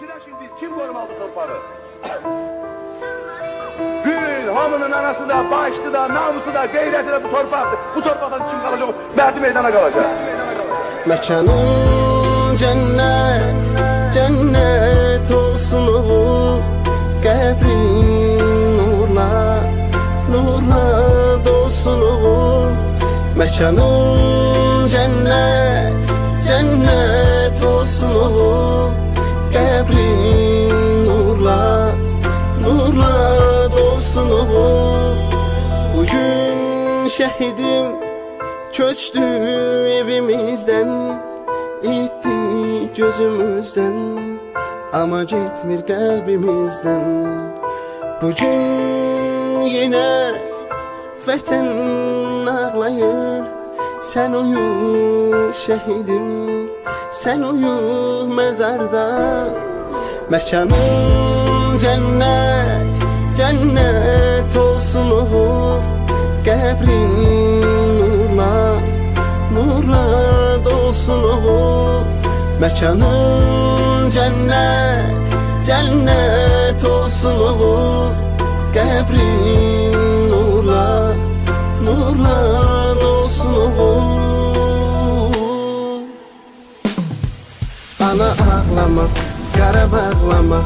Çile şimdi kim korumalı torpağı? Bütün hamının anası da, başlı da, namusu da, gayreti de bu torpaktır. Bu torpaktan kim kalacak? Merdi meydana kalacak. Məkanın cənnət, cənnət olsun oğul Qəbrin nurla, nurla dolsun oğul Məkanın cənnət, cənnət olsun oğul şehidim Köçtü evimizden İtti gözümüzden Ama gitmir kalbimizden. Bugün yine Vətən ağlayır Sən uyuq şəhidim Sən uyuq məzarda Məkanın cənnət Cənnət olsun oğul. Qəbrin nurla Nurla dolsun oğul. Məkanın cənnət Cənnət olsun oğul. Qəbrin nurla Nurla dolsun oğul. Ana ağlama, qara bağlama.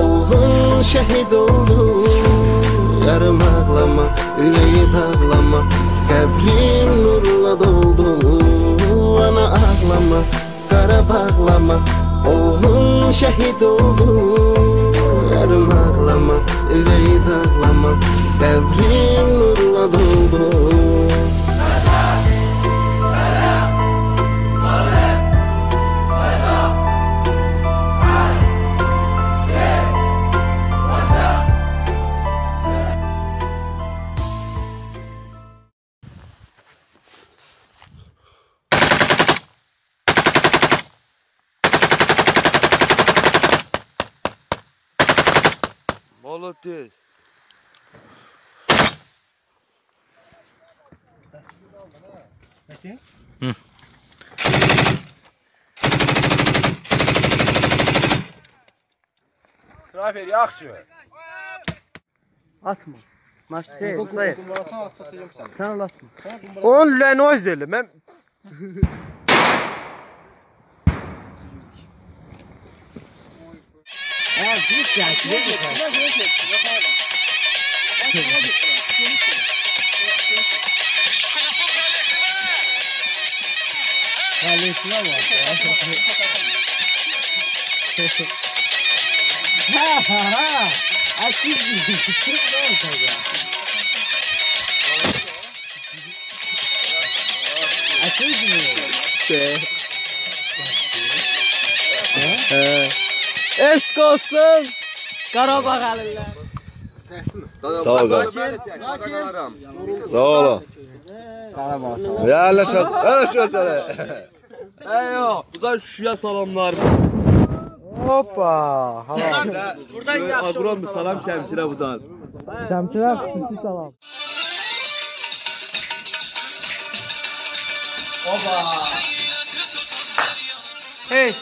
Oğlun şəhid oldu. Yarım ağlama, ürəyi dağlama Qəbrin nurla doldu Ana ağlama, qara bağlama Oğlun şəhid oldu. Yarım ağlama, ürəyi dağlama. Qəbrin nurla doldu Bakayım. Hı. Trafer yaxşı. Atma. Maç şey, Sayır. Sen atma. Onun lülen o izleyelim. Ben... Ha, git ya. Git ya. Git Valeu, tira lá. Aqui, gente, tira não, cara. Aqui, bicho. É. É. Escoçando. Karoba galera. Sağ ol abi. Sağ ol. Yerleşiyoruz. Yerleşiyoruz hele. Eyo. Buradan şuya salamlar. Hoppa. Halam. Buradan yaptım. Buram bir salam şemkire buradan. Şemkire sisi salam. Hoppa. Hey.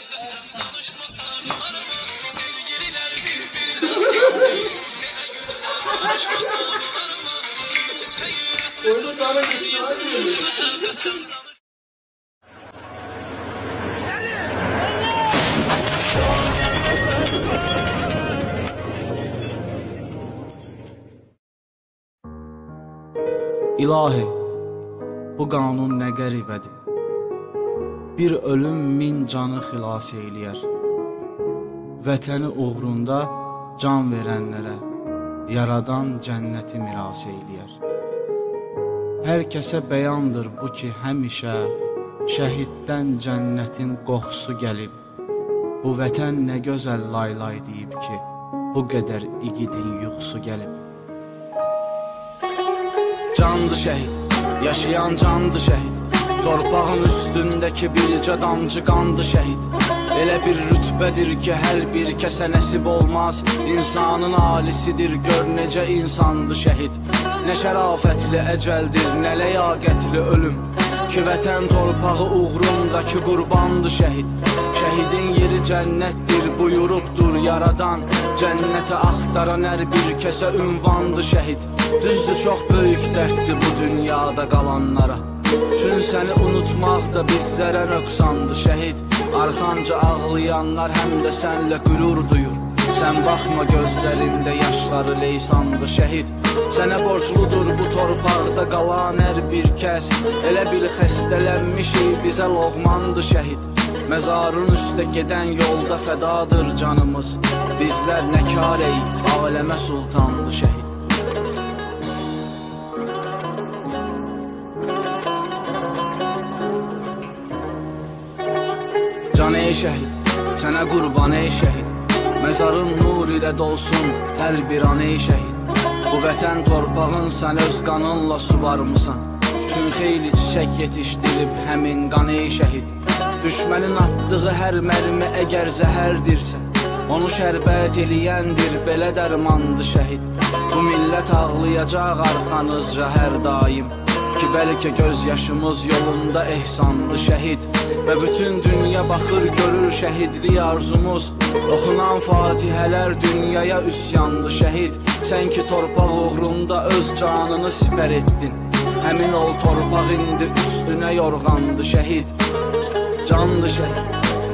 İlahi, bu qanun nə qəribədir. Bir ölüm min canı xilas eyləyər. Vətəni uğrunda can verənlərə yaradan cənnəti miras eyləyər. Hər kəsə bəyandır bu ki, həmişə şəhiddən cənnətin qoxusu gəlib. Bu vətən nə gözəl laylay deyib ki, bu qədər igidin yuxusu gəlib. Candı şəhid, yaşayan candı şəhid Torpağın üstündəki bircə damcı qandı şəhid Elə bir rütbədir ki, hər bir kəsə nəsib olmaz İnsanın alisidir, gör necə insandı şəhid Nə şərafətli əcəldir, nə ləyaqətli ölüm. Ki vətən torpağı uğrundakı qurbandı şəhid Şəhidin yeri cənnətdir buyurubdur yaradan. Cənnəti axtaran hər bir kəsə ünvandı şəhid Düzdür çox böyük dərddir bu dünyada qalanlara Çün səni unutmaq da bizlərə nöqsandı şəhid Arxanca ağlayanlar həm də sənlə qürur duyur Sən baxma gözlərində yaşları leysandı şəhid Sənə borcludur bu torpaqda qalan hər bir kəs Elə bil xəstələnmişik bizə loğmandı şəhid Məzarın üstə gedən yolda fədadır canımız. Bizlər nə kar ey, aləmə sultandı şəhid Can ey şəhid, sənə qurban ey şəhid Məzarın nur ilə dolsun hər bir an ey şəhid. Bu vətən torpağın sən öz qanınla suvarmısan Üçün xeyli çiçək yetişdirib həmin qan ey şəhid. Düşmənin atdığı hər mərmi əgər zəhərdirsə Onu şərbət eləyəndir belə dərmandı şəhid. Bu millət ağlayacaq arxanızca hər daim Ki bəlkə göz yaşımız yolunda ehsandı şəhid Və bütün dünya baxır görür şəhidlik arzumuz. Oxunan fatihələr dünyaya üsyandı şəhid. Sən ki torpaq uğrunda öz canını sipər etdin. Həmin ol torpaq indi üstünə yorğandı şəhid. Candı şəhid,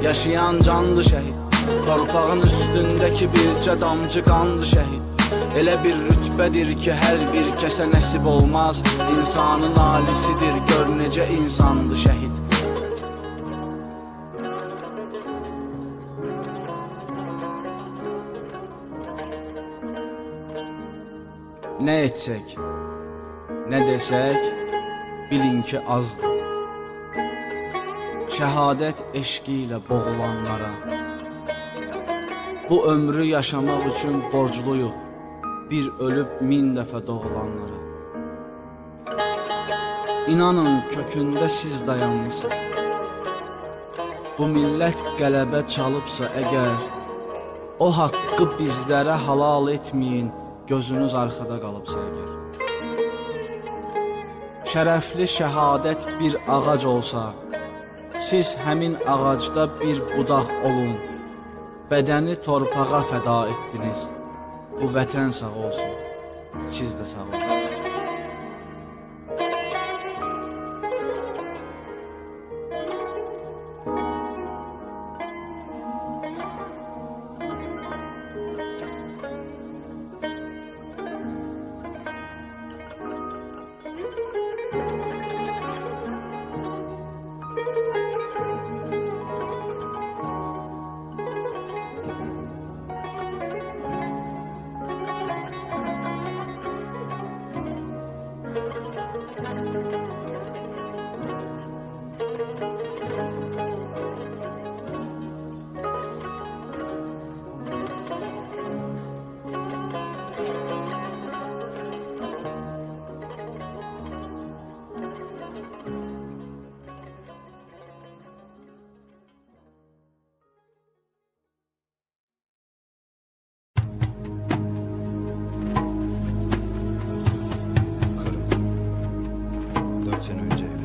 yaşayan candı şəhid. Torpağın üstündəki bircə damcı qandı şəhid Elə bir rütbədir ki, hər bir kəsə nəsib olmaz. İnsanın alisidir, gör necə insandı şəhid. Nə etsək, nə desək, bilin ki azdır. Şəhadət eşqi ilə boğulanlara. Bu ömrü yaşamaq üçün borcluyuq Bir ölüb min dəfə doğulanlara İnanın kökündə siz dayanmısınız. Bu millət qələbə çalıbsa əgər O haqqı bizlərə halal etməyin Gözünüz arxada qalıbsa əgər. Şərəfli şəhadət bir ağac olsa Siz həmin ağacda bir budaq olun Bədəni torpağa fəda etdiniz Bu vətən sağ olsun. Siz də sağ olun 情侣戒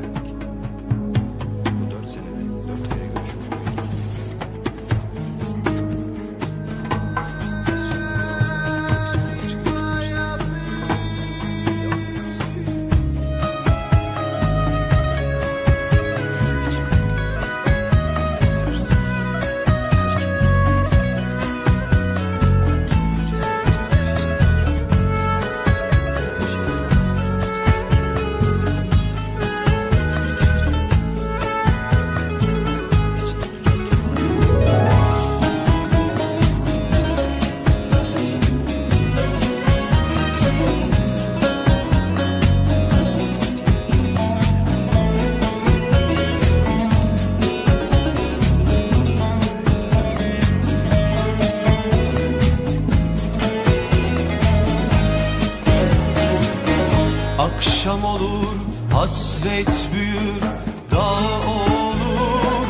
hasret büyür dağ olur.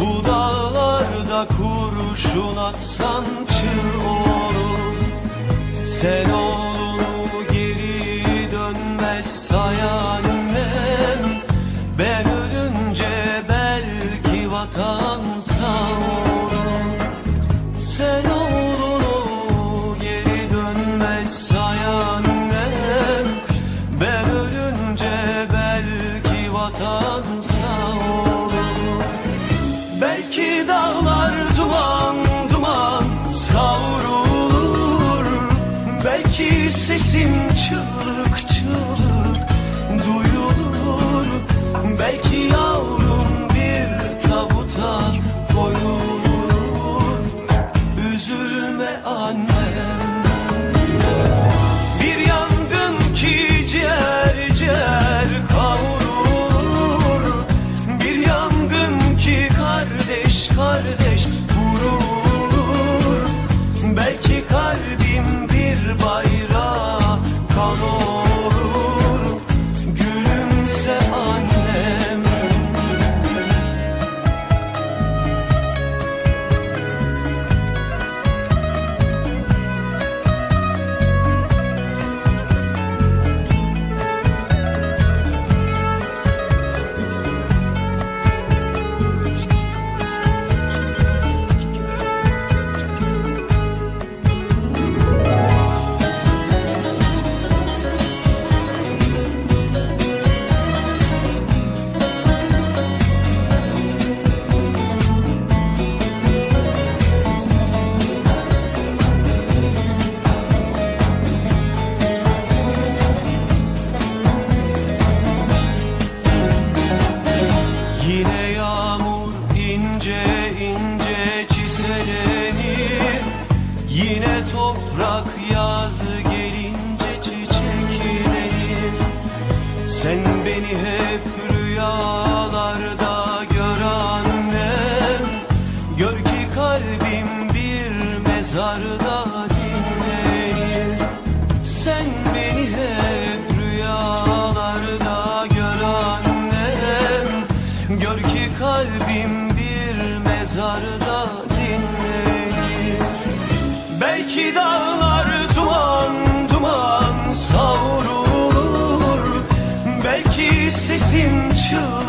Bu dağlarda kurşun atsan çığ olur. Sen oğlunu sesim çık. Yine toprak yaz gelince çiçeklenir Sen beni hep rüyalarda gör annem. Gör ki kalbim bir mezarda dinlenir Sen beni hep rüyalarda gör annem. Gör ki kalbim sure